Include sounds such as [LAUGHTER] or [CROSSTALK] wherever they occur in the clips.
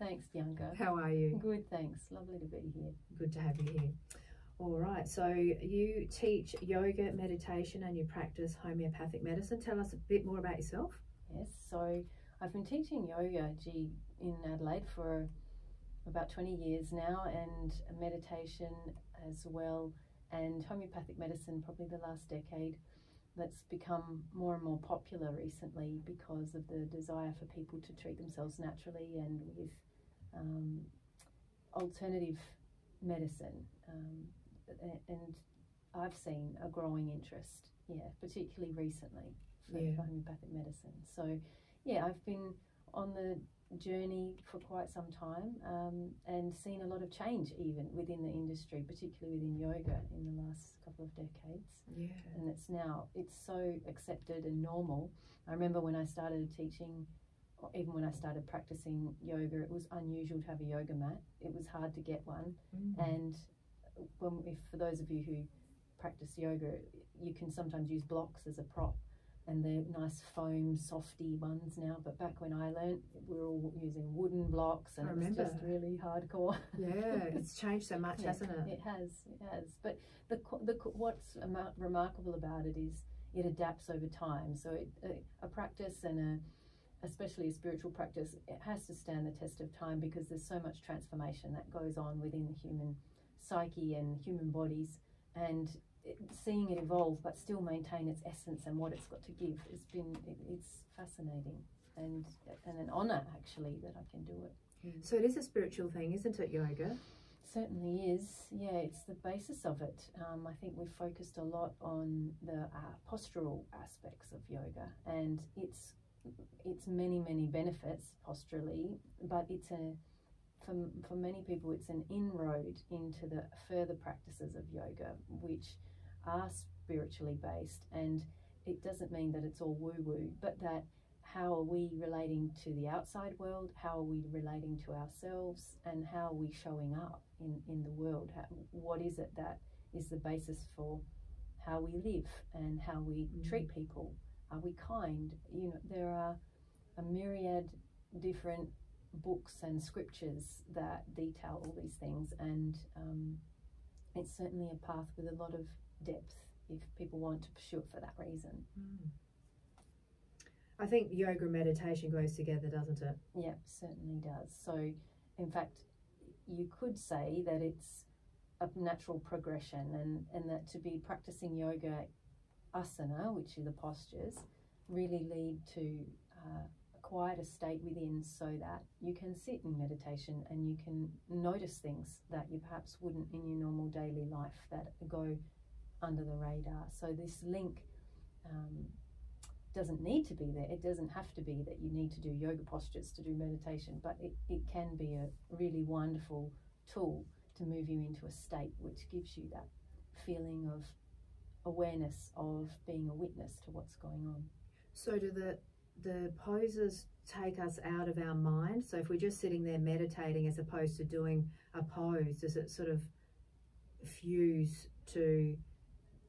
Thanks, Bianca. How are you? Good, thanks. Lovely to be here. Good to have you here. All right, so you teach yoga, meditation, and you practice homeopathic medicine. Tell us a bit more about yourself. Yes, so I've been teaching yoga, gee, in Adelaide for about 20 years now, and meditation as well, and homeopathic medicine probably the last decade. That's become more and more popular recently because of the desire for people to treat themselves naturally and with um, alternative medicine. Um, and I've seen a growing interest, yeah, particularly recently for, Yeah. for homeopathic medicine. So, yeah, I've been on the journey for quite some time um, and seen a lot of change even within the industry, particularly within yoga in the last couple of decades. Yeah. And it's now it's so accepted and normal. I remember when I started teaching, even when I started practicing yoga, it was unusual to have a yoga mat. It was hard to get one, Mm. and when, if for those of you who practice yoga, you can sometimes use blocks as a prop, and they're nice foam, softy ones now. But back when I learnt, we were all using wooden blocks, and it was just really hardcore. [LAUGHS] yeah, it's changed so much, Yeah, hasn't it? It has, it has. But the the what's remarkable about it is it adapts over time. So it, a, a practice and a especially a spiritual practice, it has to stand the test of time because there's so much transformation that goes on within the human psyche and human bodies, and it, seeing it evolve but still maintain its essence and what it's got to give has been it, it's fascinating and and an honor actually that I can do it. So it is a spiritual thing, isn't it, yoga? Certainly is. Yeah, it's the basis of it. Um, I think we've focused a lot on the uh, postural aspects of yoga, and it's it's many many benefits posturally, but it's a for, for many people it's an inroad into the further practices of yoga, which are spiritually based, and it doesn't mean that it's all woo woo, but that how are we relating to the outside world? How are we relating to ourselves? And how are we showing up in, in the world? How, what is it that is the basis for how we live and how we Mm. treat people? Are we kind? You know, there are a myriad different books and scriptures that detail all these things, and um, it's certainly a path with a lot of depth if people want to pursue it for that reason. Mm. I think yoga and meditation goes together, doesn't it? Yeah, certainly does. So, in fact, you could say that it's a natural progression, and, and that to be practicing yoga asana, which are the postures, really lead to uh, a quieter state within so that you can sit in meditation and you can notice things that you perhaps wouldn't in your normal daily life that go under the radar. So, this link. Um, doesn't need to be there. It doesn't have to be that you need to do yoga postures to do meditation, but it, it can be a really wonderful tool to move you into a state which gives you that feeling of awareness of being a witness to what's going on. So do the the poses take us out of our mind? So if we're just sitting there meditating as opposed to doing a pose, does it sort of fuse to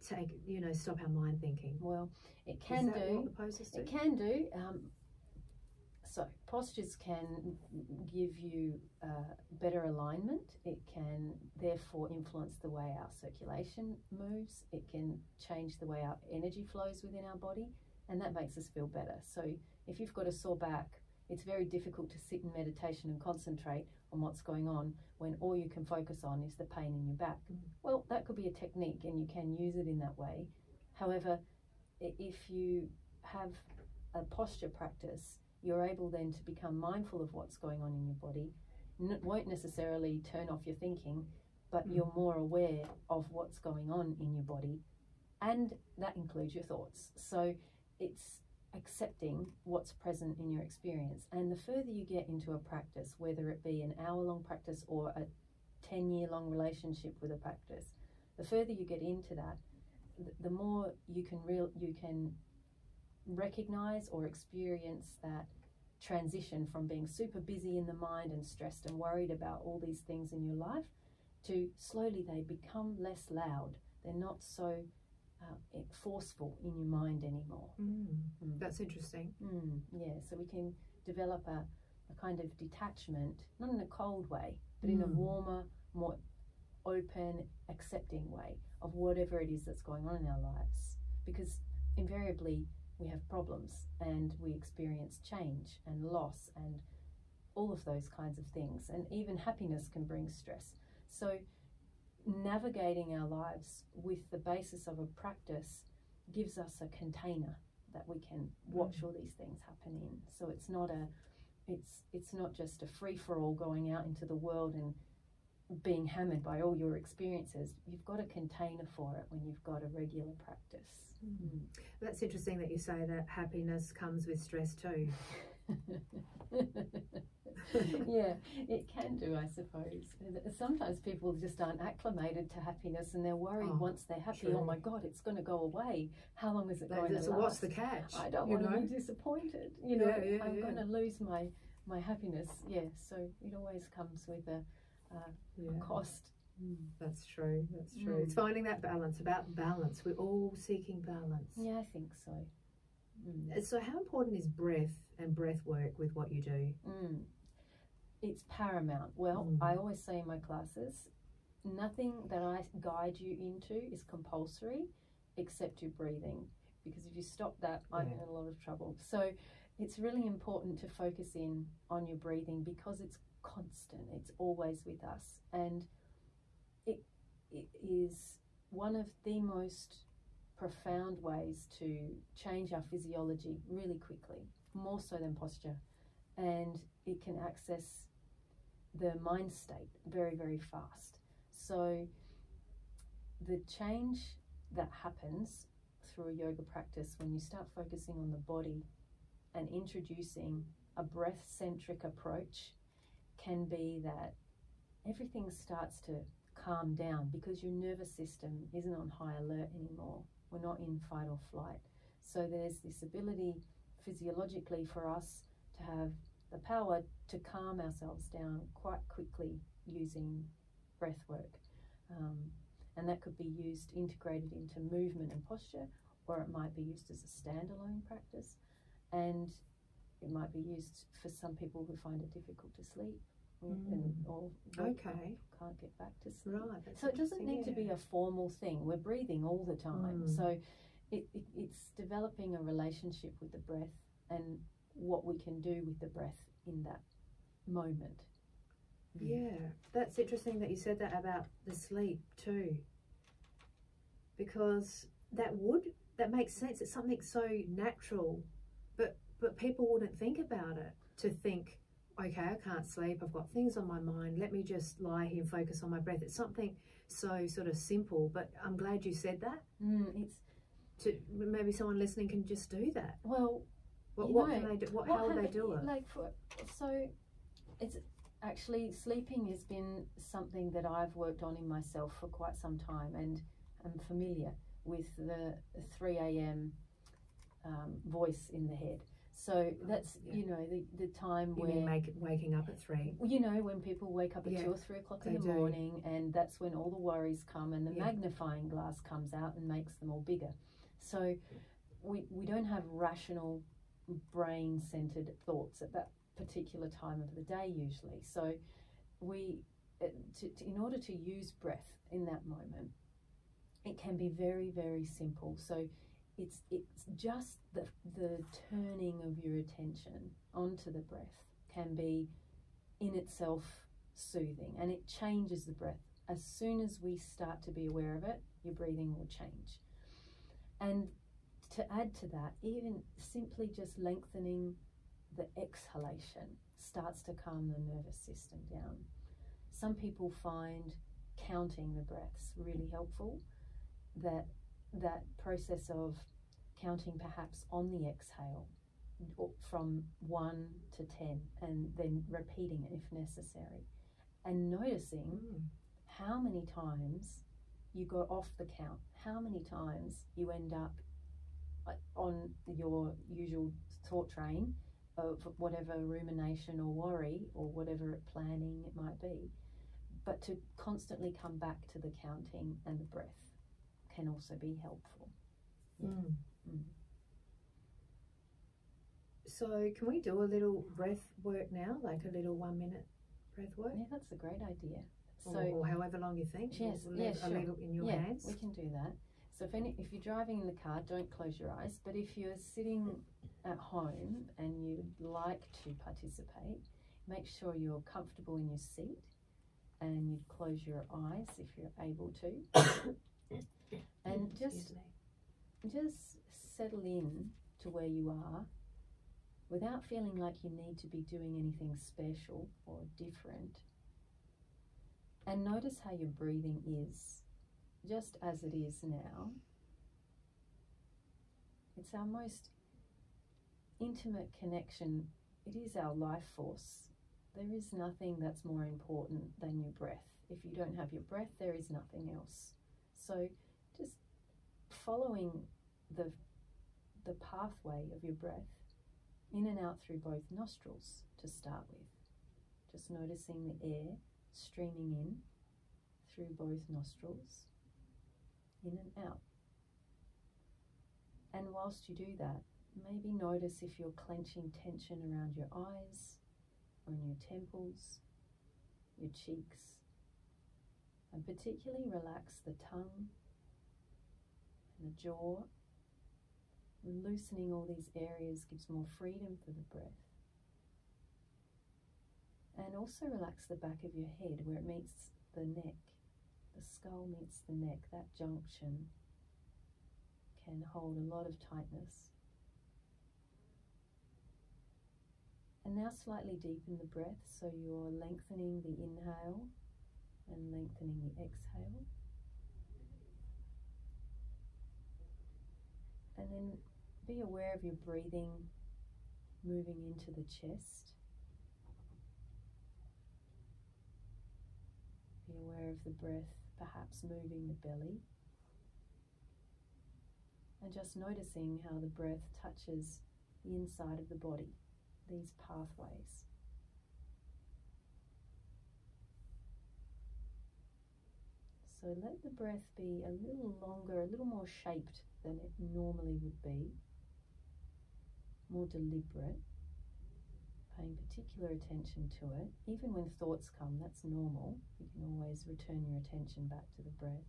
take you know stop our mind thinking? Well, it can that do. what the poses do? It can do. Um, so, postures can give you uh, better alignment. It can therefore influence the way our circulation moves. It can change the way our energy flows within our body, and that makes us feel better. So, if you've got a sore back, it's very difficult to sit in meditation and concentrate on what's going on when all you can focus on is the pain in your back. Mm. Well, that could be a technique, and you can use it in that way. However, if you have a posture practice, you're able then to become mindful of what's going on in your body. N- won't necessarily turn off your thinking, but Mm. you're more aware of what's going on in your body, and that includes your thoughts. So it's accepting what's present in your experience. And the further you get into a practice, whether it be an hour long practice or a 10 year long relationship with a practice, the further you get into that, the more you can real you can recognize or experience that transition from being super busy in the mind and stressed and worried about all these things in your life to slowly they become less loud they're not so uh, forceful in your mind anymore Mm. Mm. That's interesting. Mm, yeah, so we can develop a, a kind of detachment, not in a cold way, but in a Mm. warmer, more open, accepting way of whatever it is that's going on in our lives. Because invariably we have problems and we experience change and loss and all of those kinds of things. And even happiness can bring stress. So navigating our lives with the basis of a practice gives us a container that we can watch mm. all these things happen in. So it's not a it's it's not just a free for all going out into the world and being hammered by all your experiences. You've got a container for it when you've got a regular practice. Mm. That's interesting that you say that happiness comes with stress too. [LAUGHS] yeah, it can do, I suppose. Sometimes people just aren't acclimated to happiness and they're worried Oh, once they're happy, true. oh my God, it's going to go away. How long is it going to what's last? the catch? I don't want know? to be disappointed. You know, Yeah, yeah, I'm yeah. going to lose my, my happiness. Yeah, so it always comes with a, a Yeah. cost. Mm, That's true. That's true. It's Mm. finding that balance. About balance. We're all seeking balance. Yeah, I think so. Mm. Uh, So, how important is breath and breath work with what you do? Mm. It's paramount. Well, Mm. I always say in my classes, nothing that I guide you into is compulsory except your breathing. Because if you stop that, I'm in a lot of trouble. So it's really important to focus in on your breathing because it's constant, it's always with us. And it, it is one of the most profound ways to change our physiology really quickly, more so than posture. And it can access the mind state very, very fast. So, the change that happens through a yoga practice when you start focusing on the body and introducing a breath centric approach can be that everything starts to calm down because your nervous system isn't on high alert anymore. We're not in fight or flight. So, there's this ability physiologically for us to have the power to calm ourselves down quite quickly using breath work. Um, and that could be used integrated into movement and posture, or it might be used as a standalone practice. And it might be used for some people who find it difficult to sleep or, and, or Okay. can't get back to sleep. Right. So it doesn't need to be a formal thing. We're breathing all the time. Mm. So it, it, it's developing a relationship with the breath and what we can do with the breath in that moment. Yeah, that's interesting that you said that about the sleep too. Because that would that makes sense. It's something so natural, but people wouldn't think about it. To think, okay, I can't sleep. I've got things on my mind. Let me just lie here and focus on my breath. It's something so sort of simple. But I'm glad you said that. Mm, it's To maybe someone listening can just do that. well, What, what know, can they do? What, what how would they do it? Like for so, it's actually sleeping has been something that I've worked on in myself for quite some time, and I'm familiar with the 3 a.m. Um, voice in the head. So that's yeah. you know the the time You where make, waking up at three? You know, when people wake up at Yeah, two or three o'clock in the do. morning, and that's when all the worries come, and the Yeah. magnifying glass comes out and makes them all bigger. So we, we don't have rational, brain centered thoughts at that particular time of the day, usually. So we, uh, to, to, in order to use breath in that moment, it can be very, very simple. So it's it's just the the turning of your attention onto the breath can be in itself soothing and it changes the breath. As soon as we start to be aware of it your breathing will change. And to add to that even simply just lengthening the exhalation starts to calm the nervous system down. Some people find counting the breaths really helpful that that process of counting perhaps on the exhale from 1 to 10 and then repeating it if necessary and noticing Mm. how many times you go off the count how many times you end up on your usual thought train of whatever rumination or worry or whatever planning it might be but to constantly come back to the counting and the breath can also be helpful Yeah. Mm. Mm. So, can we do a little breath work now, like a little one minute breath work? Yeah, that's a great idea. So or however long you think. Yes, We'll yeah, leave, sure. in your yeah, hands. we can do that. So if any, if you're driving in the car, don't close your eyes. But if you're sitting at home and you'd like to participate, make sure you're comfortable in your seat, and you'd close your eyes if you're able to, [COUGHS] [COUGHS] and mm, just just settle in to where you are, without feeling like you need to be doing anything special or different. And notice how your breathing is just as it is now. It's our most intimate connection. It is our life force. There is nothing that's more important than your breath. If you don't have your breath, there is nothing else. So just following the the pathway of your breath in and out through both nostrils to start with. Just noticing the air streaming in through both nostrils, in and out. And whilst you do that, maybe notice if you're clenching tension around your eyes or in your temples, your cheeks, and particularly relax the tongue the jaw. Loosening all these areas gives more freedom for the breath. And also relax the back of your head where it meets the neck. The skull meets the neck. That junction can hold a lot of tightness. And now slightly deepen the breath so you're lengthening the inhale and lengthening the exhale. And then be aware of your breathing moving into the chest. Be aware of the breath perhaps moving the belly. And just noticing how the breath touches the inside of the body, these pathways. So let the breath be a little longer, a little more shaped than it normally would be, more deliberate, paying particular attention to it. Even when thoughts come, that's normal. You can always return your attention back to the breath.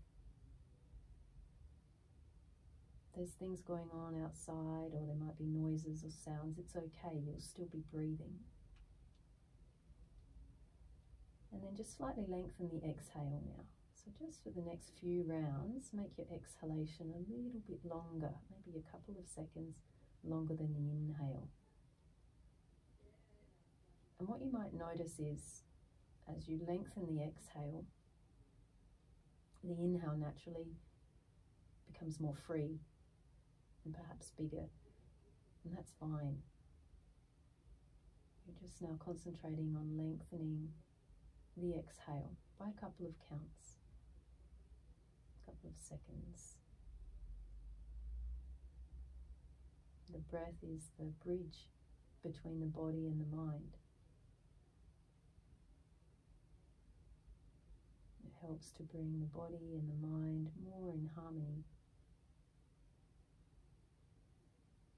There's things going on outside, or there might be noises or sounds, it's okay, you'll still be breathing. And then just slightly lengthen the exhale now. So, just for the next few rounds, make your exhalation a little bit longer, maybe a couple of seconds longer than the inhale. And what you might notice is as you lengthen the exhale, the inhale naturally becomes more free and perhaps bigger, and that's fine. You're just now concentrating on lengthening the exhale by a couple of counts couple of seconds. The breath is the bridge between the body and the mind. It helps to bring the body and the mind more in harmony.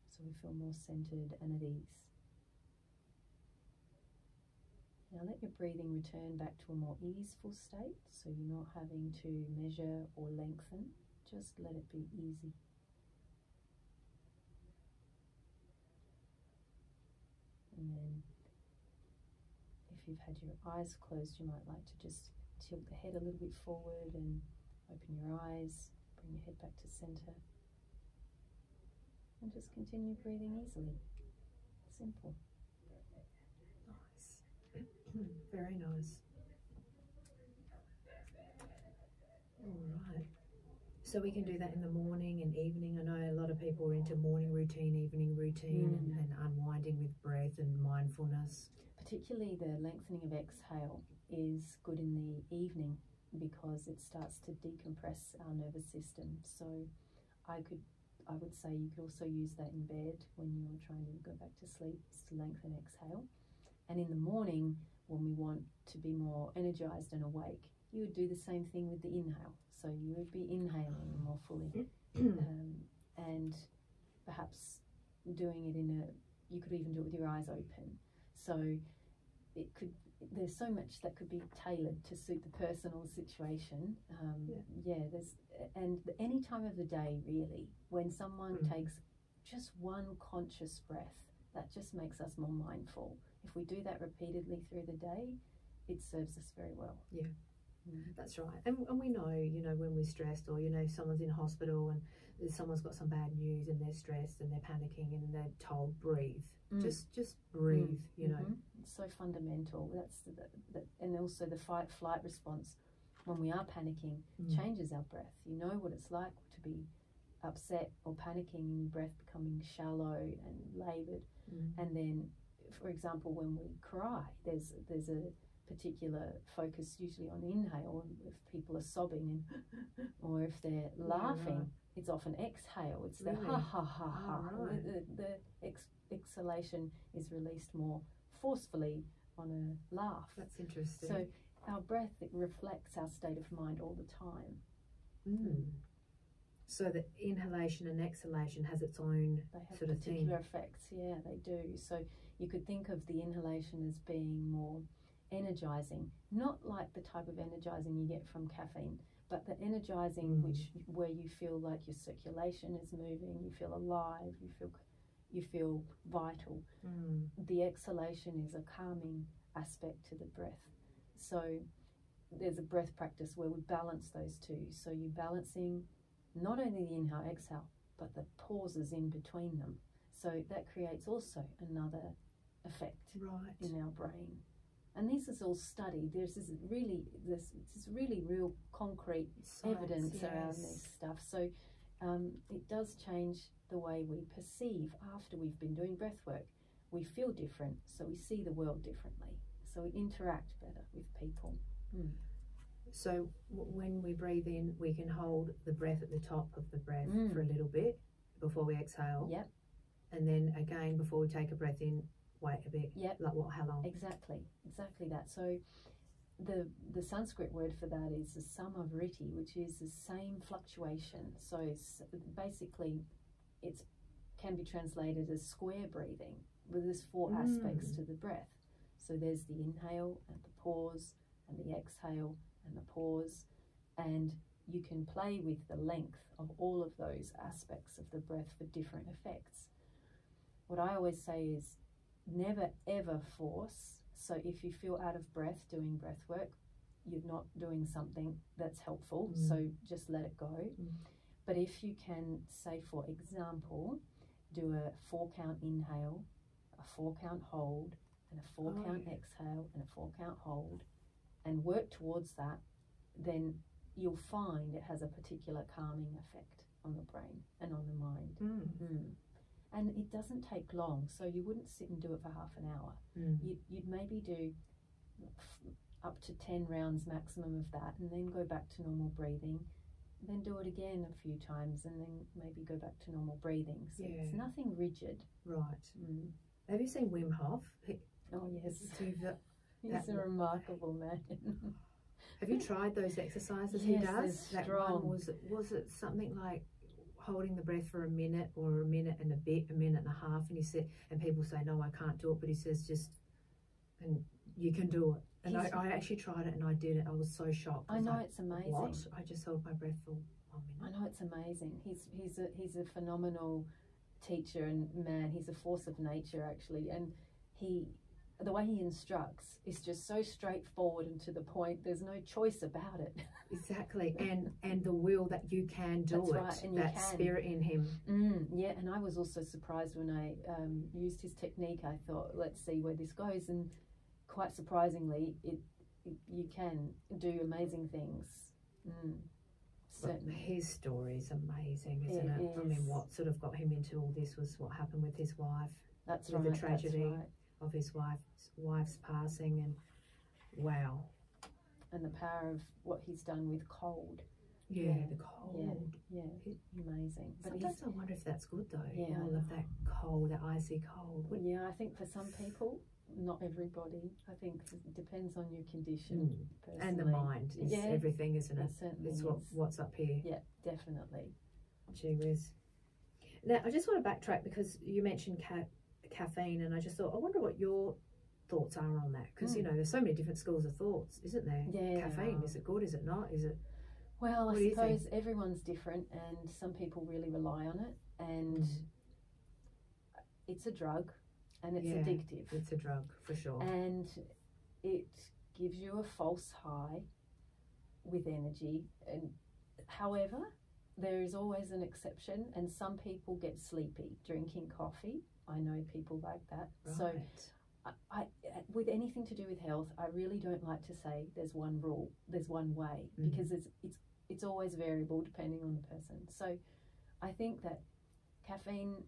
So we feel more centered and at ease. Now let your breathing return back to a more easeful state, so you're not having to measure or lengthen, just let it be easy. And then, if you've had your eyes closed, you might like to just tilt the head a little bit forward and open your eyes, bring your head back to center, and just continue breathing easily. Simple. Nice. Very nice. All right. So we can do that in the morning and evening. I know a lot of people are into morning routine, evening routine, and, mm. and unwinding with breath and mindfulness. Particularly the lengthening of exhale is good in the evening because it starts to decompress our nervous system. So I could I would say you could also use that in bed when you're trying to go back to sleep, to lengthen exhale. And in the morning, when we want to be more energized and awake, you would do the same thing with the inhale. So you would be inhaling more fully um, and perhaps doing it in a you could even do it with your eyes open. So it could there's so much that could be tailored to suit the person personal situation. Um, Yeah. yeah. there's and any time of the day really when someone Mm. takes just one conscious breath, that just makes us more mindful. If we do that repeatedly through the day, it serves us very well. Yeah. Mm. That's right. And, and we know, you know, when we're stressed or, you know, someone's in hospital and someone's got some bad news and they're stressed and they're panicking and they're told breathe. Mm. Just just breathe, you know. Mhm. It's so fundamental. That's the, the, and also the fight flight response when we are panicking Mm. changes our breath. You know what it's like to be upset or panicking and your breath becoming shallow and laboured. Mm. And then, for example, when we cry, there's there's a particular focus usually on inhale. If people are sobbing and [LAUGHS] or if they're laughing, right. it's often exhale. It's the ha ha ha ha. Oh, right. The, the, the ex- exhalation is released more forcefully on a laugh. That's interesting. So our breath it reflects our state of mind all the time. Mm. So the inhalation and exhalation has its own They have sort of thing. particular effects. Yeah, they do. So you could think of the inhalation as being more energizing, not like the type of energizing you get from caffeine, but the energizing Mm. which where you feel like your circulation is moving, you feel alive, you feel you feel vital. Mm. The exhalation is a calming aspect to the breath. So there's a breath practice where we balance those two. So you're balancing not only the inhale exhale, but the pauses in between them. So that creates also another effect Right. in our brain. And this is all studied. There's this really this, this really real concrete Science, evidence around this stuff. So um, it does change the way we perceive after we've been doing breath work. We feel different, so we see the world differently. So we interact better with people. So w- when we breathe in, we can hold the breath at the top of the breath Mm. for a little bit before we exhale, Yep, and then again before we take a breath in, wait a bit. yep, Like what? How long? exactly, exactly that. So the the Sanskrit word for that is the sama vritti, which is the same fluctuation. So it's basically, it's can be translated as square breathing. With there's four Mm. aspects to the breath. So there's the inhale and the pause, and the exhale and the pause, and you can play with the length of all of those aspects of the breath for different effects. What I always say is never ever force. So if you feel out of breath doing breath work, you're not doing something that's helpful. Mm. So just let it go. Mm. But if you can, say, for example, do a four count inhale, a four count hold, and a four Oh, count yeah. exhale, and a four count hold, and work towards that, then you'll find it has a particular calming effect on the brain and on the mind. Mm. And it doesn't take long, so you wouldn't sit and do it for half an hour. Mm. You'd, you'd maybe do up to 10 rounds maximum of that, and then go back to normal breathing. Then do it again a few times, and then maybe go back to normal breathing. So it's nothing rigid. Right. Mm. Have you seen Wim Hof? He- Oh, yes. He's [LAUGHS] that- a remarkable man. Have you tried those exercises he does? That one strong. was it was it something like holding the breath for a minute or a minute and a bit, a minute and a half, and he said, and people say, no, I can't do it, but he says just, and you can do it. And I, I actually tried it and I did it. I was so shocked. I was know like, it's amazing. What? I just held my breath for one minute. I know it's amazing. He's he's a he's a phenomenal teacher and man. He's a force of nature actually, and he the way he instructs is just so straightforward and to the point. There's no choice about it. [LAUGHS] Exactly, and and the will that you can do That's it, right, that spirit in him. Mm, yeah, and I was also surprised when I um, used his technique. I thought, let's see where this goes, and quite surprisingly, it, it you can do amazing things. Mm, certainly. his story is amazing, isn't It it? I mean, what sort of got him into all this was what happened with his wife. That's right. the that's tragedy. right. Of his wife's wife's passing and wow And the power of what he's done with cold. yeah, Yeah, the cold Yeah, amazing. But sometimes i wonder if that's good though Yeah, I all of that cold that icy cold Yeah, I think for some people, not everybody. I think it depends on your condition. Mm. and the mind is Yeah, everything isn't It it certainly it's what, what's up here Yeah, definitely. gee whiz now i just want to backtrack because you mentioned ca- caffeine, and I just thought, I wonder what your thoughts are on that because you Mm. know there's so many different schools of thoughts, isn't there? Yeah, caffeine is it good? Is it not? Is it? Well, What I do you think? suppose everyone's different, and some people really rely on it, and Mm. it's a drug, and it's Yeah. addictive, It's a drug for sure. and it gives you a false high with energy. And however, there is always an exception, and some people get sleepy drinking coffee. I know people like that. So. I, I, with anything to do with health, I really don't like to say there's one rule, there's one way, Mhm. because it's it's it's always variable depending on the person. So I think that caffeine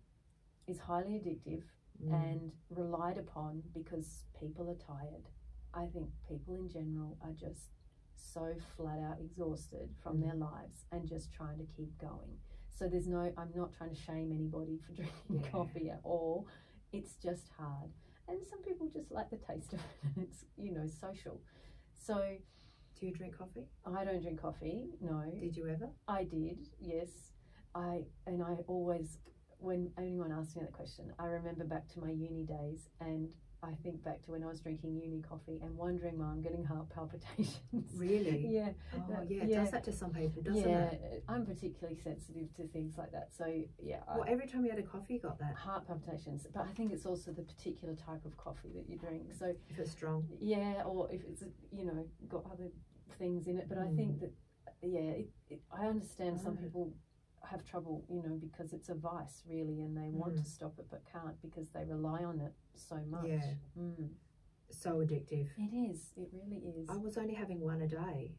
is highly addictive Mm. and relied upon because people are tired. I think people in general are just so flat out exhausted from Mm. their lives and just trying to keep going. So there's no, I'm not trying to shame anybody for [LAUGHS] drinking Yeah. coffee at all. It's just hard. And some people just like the taste of it [LAUGHS] and it's, you know, social. So Do you drink coffee? I don't drink coffee, no. Did you ever? I did, yes. I and I always, when anyone asks me that question, I remember back to my uni days, and I think back to when I was drinking uni coffee and wondering why I'm getting heart palpitations. [LAUGHS] Really? Yeah, Oh that- yeah, it yeah. does that to some people, doesn't yeah. it? I'm particularly sensitive to things like that. So yeah, I- Well, every time you had a coffee, you got that. heart palpitations. But I think it's also the particular type of coffee that you drink. So If it's strong. yeah, or if it's you know got other things in it. But I Mm. think that yeah, it, it, I understand some people have trouble, you know, because it's a vice really, and they want Mm. to stop it but can't because they rely on it so much. Yeah. Mm. So addictive. It is. It really is. I was only having one a day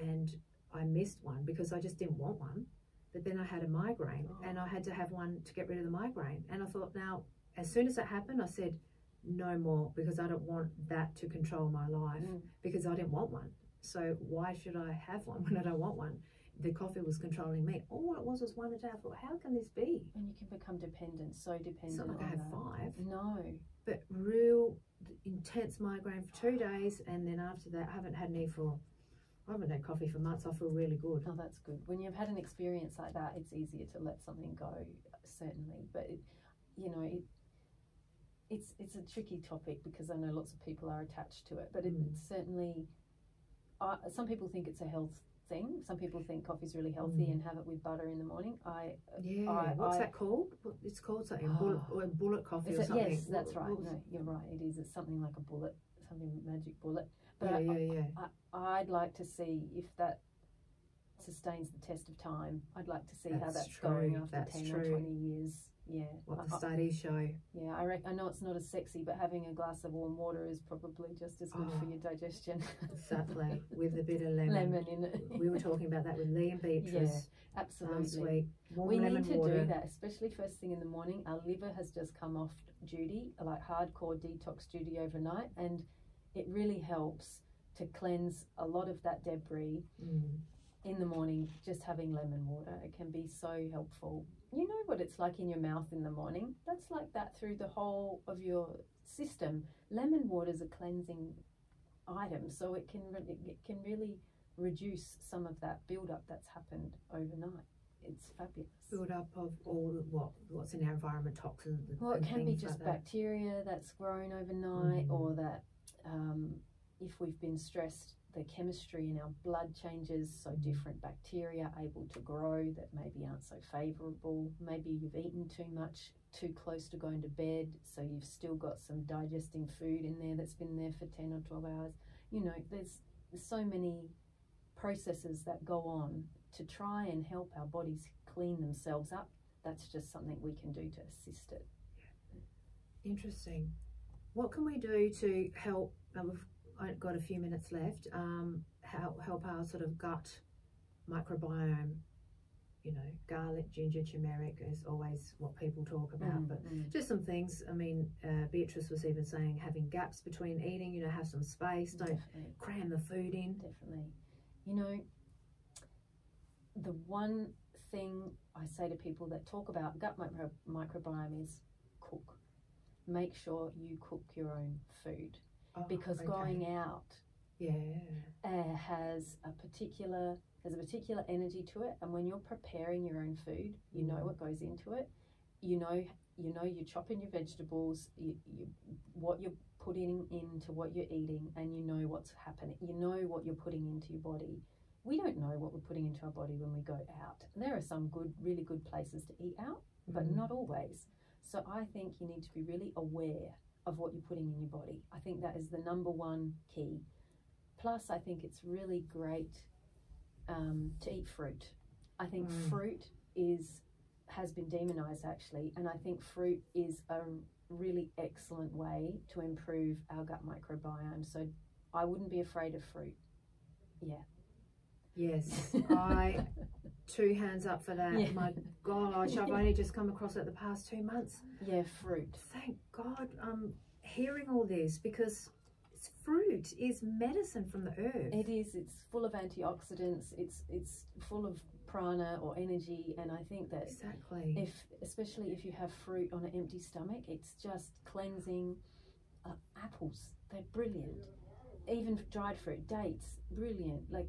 and I missed one because I just didn't want one. But then I had a migraine Oh. and I had to have one to get rid of the migraine. And I thought, now, as soon as that happened, I said, no more because I don't want that to control my life Mm. because I didn't want one. So why should I have one [LAUGHS] when I don't want one? The coffee was controlling me. All it was was one a day. I thought, how can this be? And you can become dependent, so dependent. It's not like I on had five, No. but real intense migraine for two days. And then after that, I haven't had any for, I haven't had coffee for months. I feel really good. Oh, that's good. When you've had an experience like that, it's easier to let something go, certainly. But it, you know, it, it's it's a tricky topic because I know lots of people are attached to it. But it, Mm. it's certainly, uh, some people think it's a health thing. Some people think coffee's really healthy Mm. and have it with butter in the morning. I Yeah, I- what's I- that called? It's called something. Bullet, Oh. or bullet coffee or something. yes, that's right. No, you're right. It is. It's something like a bullet, something magic bullet. But yeah, I, yeah, yeah. I, I'd like to see if that sustains the test of time. I'd like to see how That's that's going after that's 10 true. or 20 years. Yeah. What the studies show. yeah, I, I know it's not as sexy, but having a glass of warm water is probably just as good for Oh, your digestion. Exactly. [LAUGHS] With a bit of lemon. Lemon in it. we were talking about that with Lee and Beatrice Absolutely. week. Warm we need to water. do that, especially first thing in the morning. Our liver has just come off duty, like hardcore detox duty overnight, and it really helps to cleanse a lot of that debris Mm. in the morning. Just having lemon water, it can be so helpful. You know what it's like in your mouth in the morning? That's like that through the whole of your system. Lemon water is a cleansing item, so it can re- it can really reduce some of that build-up that's happened overnight. It's fabulous. Build up of all the, what what's in our environment, toxins. Well, it can be just like that. bacteria that's grown overnight, Mm. or that um, if we've been stressed, the chemistry in our blood changes, so different bacteria able to grow that maybe aren't so favourable. Maybe you've eaten too much too close to going to bed, so you've still got some digesting food in there that's been there for 10 or 12 hours. You know, there's, so many processes that go on to try and help our bodies clean themselves up. That's just something we can do to assist it. Interesting. What can we do to help? We've I've got a few minutes left. Um, help help our sort of gut microbiome. You know, garlic, ginger, turmeric is always what people talk about, Mm, but mm. just some things. I mean, uh, Beatrice was even saying having gaps between eating. You know, have some space. Don't Definitely, cram the food in. definitely. You know, the one thing I say to people that talk about gut micro- microbiome is cook. Make sure you cook your own food Oh, because okay. going out yeah, uh, has a particular there's a particular energy to it, and when you're preparing your own food, you know Mm. what goes into it. you know you know you're chopping your vegetables you, you what you're putting into what you're eating and you know what's happening you know what you're putting into your body we don't know what we're putting into our body when we go out there are some good really good places to eat out but Mhm. not always so i think you need to be really aware of what you're putting in your body. I think that is the number one key. Plus i think it's really great um, to eat fruit. I think Mm. fruit is has been demonized actually and i think fruit is a really excellent way to improve our gut microbiome. So i wouldn't be afraid of fruit. Yeah. Yes, [LAUGHS] I two hands up for that. Yeah. My gosh, I've only just come across it the past two months. yeah fruit Thank God I'm hearing all this because fruit is medicine from the earth. it is it's full of antioxidants it's it's full of prana or energy and i think that exactly. if especially if you have fruit on an empty stomach it's just cleansing uh, apples they're brilliant even dried fruit dates brilliant like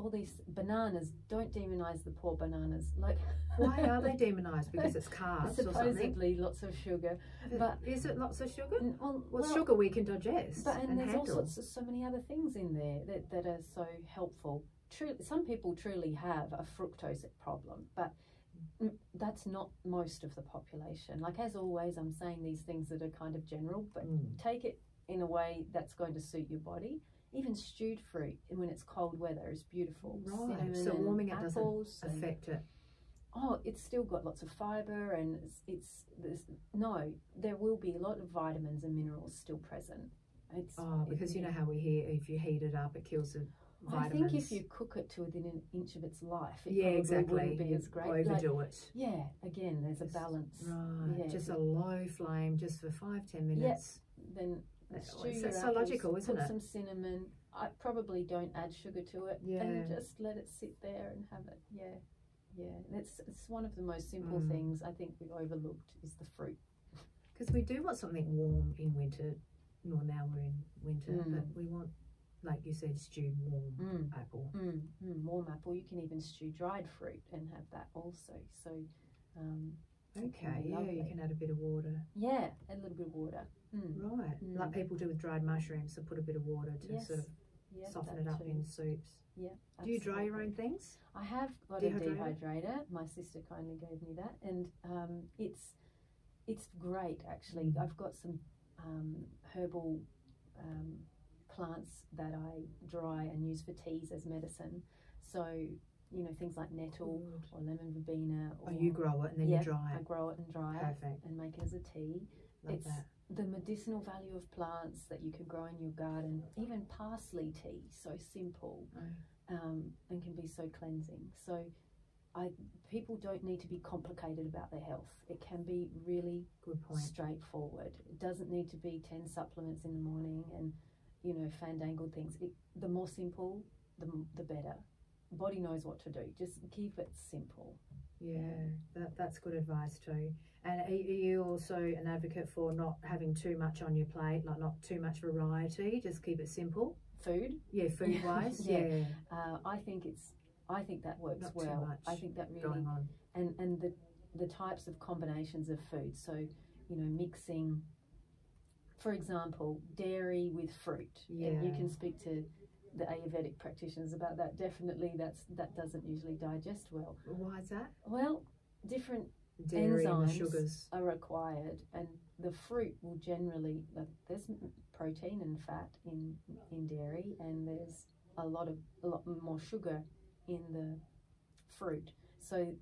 all these bananas don't demonize the poor bananas like [LAUGHS] Why are they demonized? Because it's carbs supposedly lots of sugar but- is it lots of sugar? Well, Well, well, sugar we can digest but and, and there's all sorts of so many other things in there that, that are so helpful True, some people truly have a fructose problem but that's not most of the population like as always i'm saying these things that are kind of general but Mm. take it in a way that's going to suit your body even stewed fruit and when it's cold weather is beautiful Right, Cinnamon so warming it doesn't Affect it. oh it's still got lots of fiber and it's, it's no there will be a lot of vitamins and minerals still present it's Oh, because you know how we hear if you heat it up, it kills the vitamins. I think if you cook it to within an inch of its life, it yeah, exactly. wouldn't be as great. Like, Overdo it. yeah, again, there's a balance. Right. Yeah, just a low flame, just for five ten minutes. Then Stew it's- so logical, isn't put it? some cinnamon. I probably don't add sugar to it, Yeah. and just let it sit there and have it. Yeah, yeah. That's it's one of the most simple Mm. things I think we've overlooked is the fruit. [LAUGHS] Because we do want something warm in winter. Well, now we're in winter, Mm. but we want, like you said, stewed warm Mm. apple. Mm, mm, warm apple. You can even stew dried fruit and have that also. So, um, Okay, yeah, you can add a bit of water. yeah, a little bit of water. Mm. Right, Mm. like people do with dried mushrooms, so put a bit of water to Yes, sort of Yeah, soften it up too. in soups. Yeah. Do you dry your own things? I have got Dehydrator? a dehydrator. My sister kindly gave me that, and um, it's it's great actually. Mm. I've got some um, herbal um, plants that I dry and use for teas as medicine. So you know things like nettle Good. or lemon verbena. Or Oh, you grow it and then yeah, you dry it. I grow it and dry it Perfect. and make it as a tea. Love it's that. The medicinal value of plants that you can grow in your garden. Even parsley tea, so simple Oh, um, and can be so cleansing. So, I people don't need to be complicated about their health. It can be really good point. straightforward. It doesn't need to be ten supplements in the morning and you know fandangled things. It, the more simple, the the better. Body knows what to do. Just keep it simple. Yeah, that, that's good advice too. And are you also an advocate for not having too much on your plate, like not too much variety? Just keep it simple. Food. Yeah, [LAUGHS] food wise. Yeah. yeah. Uh, I think it's. I think that works Not too well. I think that really going on. and and the the types of combinations of food so you know mixing for example dairy with fruit and you can speak to the ayurvedic practitioners about that definitely that's that doesn't usually digest well Why is that? well different Dairy Enzymes. sugars. are required and the fruit will generally like, there's protein and fat in in dairy and there's a lot of a lot more sugar in the fruit so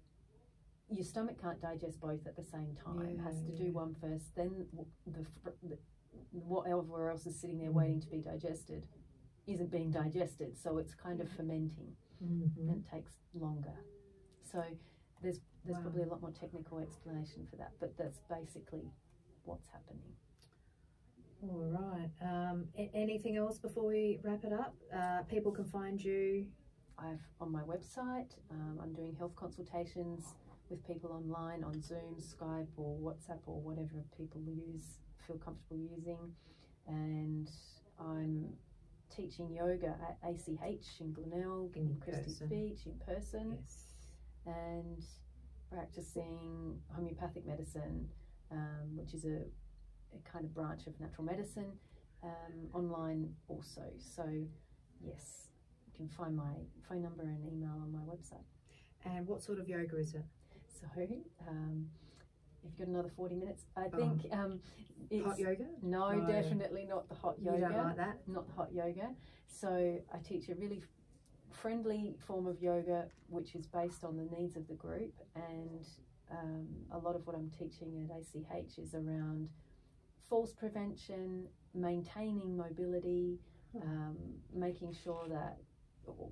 your stomach can't digest both at the same time it has to Yeah, do one first then the, the whatever else is sitting there Mm. waiting to be digested isn't being digested so it's kind of fermenting Mm-hmm. and it takes longer. So there's there's Wow. probably a lot more technical explanation for that, but that's basically what's happening. All right. Um, a- anything else before we wrap it up? Uh, people can find you. I've on my website. Um, I'm doing health consultations with people online on Zoom, Skype, or WhatsApp, or whatever people use feel comfortable using, and I'm teaching yoga at ACH in Glenelg, In in Christies person. Beach in person, Yes. and practicing homeopathic medicine, um, which is a, a, kind of branch of natural medicine, um, online also. So, yes, you can find my phone number and email on my website. And what sort of yoga is it? So, um, if you've got another 40 minutes, I think oh. um, it's. Hot yoga? No, no, definitely not the hot yoga. You don't like that? Not the hot yoga. So, I teach a really friendly form of yoga which is based on the needs of the group and um, a lot of what I'm teaching at ACH is around falls prevention, maintaining mobility, hmm. um, making sure that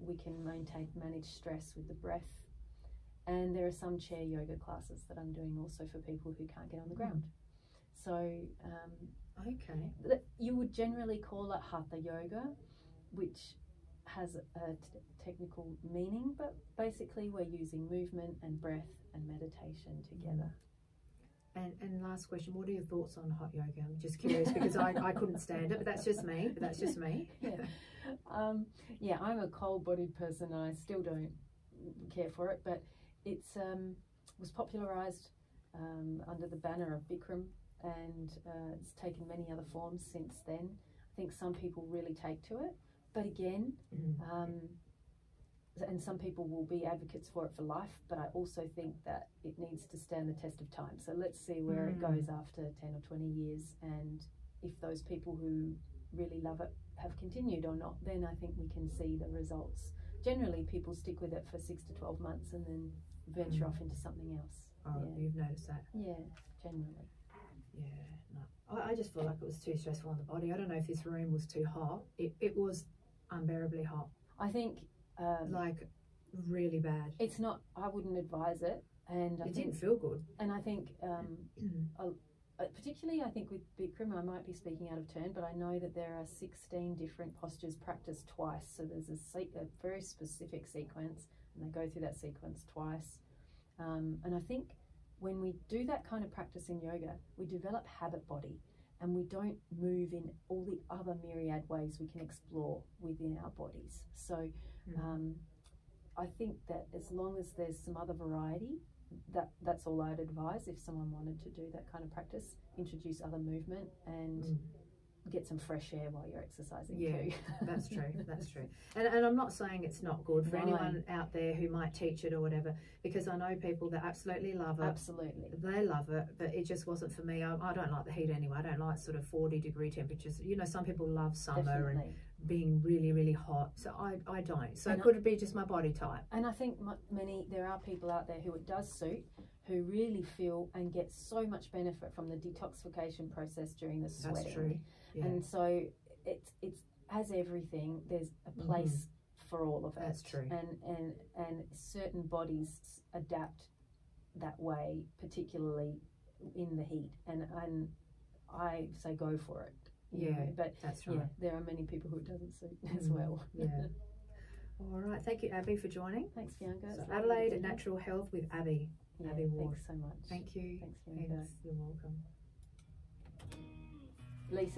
we can maintain manage stress with the breath. And there are some chair yoga classes that I'm doing also for people who can't get on the hmm. ground. So, um, okay, you would generally call it hatha yoga, which has a t- technical meaning, but basically we're using movement and breath and meditation together. And, and last question, what are your thoughts on hot yoga? I'm just curious because I, I couldn't stand it, but that's just me. But that's just me. [LAUGHS] yeah. Um, yeah, I'm a cold-bodied person and I still don't care for it, but it's um, was popularized um, under the banner of Bikram and uh, it's taken many other forms since then. I think some people really take to it, but again, mm-hmm. um, and some people will be advocates for it for life, but I also think that it needs to stand the test of time. So let's see where mm. it goes after 10 or 20 years. And if those people who really love it have continued or not, then I think we can see the results. Generally, people stick with it for six to 12 months and then venture mm. off into something else. Oh, yeah. you've noticed that? Yeah, generally. Yeah, no. I, I just felt like it was too stressful on the body. I don't know if this room was too hot. It, it was unbearably hot. I think um, like really bad. It's not. I wouldn't advise it, and I it think, didn't feel good. And I think, um, [CLEARS THROAT] uh, particularly, I think with Bikram, I might be speaking out of turn, but I know that there are sixteen different postures practiced twice. So there's a, a very specific sequence, and they go through that sequence twice. Um, and I think when we do that kind of practice in yoga, we develop habit body and we don't move in all the other myriad ways we can explore within our bodies. So mm. um, I think that as long as there's some other variety, that that's all I'd advise if someone wanted to do that kind of practice, introduce other movement and mm get some fresh air while you're exercising yeah, too. that's true. [LAUGHS] That's true. And, and I'm not saying it's not good for no. anyone out there who might teach it or whatever, because I know people that absolutely love it. Absolutely. They love it, but it just wasn't for me. I, I don't like the heat anyway. I don't like sort of 40 degree temperatures. You know, some people love summer Definitely. and being really, really hot. So I, I don't. So and could I, it be just my body type? And I think many, there are people out there who it does suit, who really feel and get so much benefit from the detoxification process during the sweating. That's true. Yeah. And so it's it's as everything, there's a mm-hmm. place mm-hmm. for all of it. That's true. And and and certain bodies adapt that way, particularly in the heat. And and I say go for it. Yeah, know? but that's right. Yeah, there are many people who it doesn't suit [LAUGHS] mm, as well. Yeah. All right. Thank you, Abby, for joining. Thanks, Bianca. So Adelaide Natural Health with Abby. Yeah, Abby Ward. Thanks so much. Thank you. Thanks, Bianca. Thanks. You're welcome. Lisa.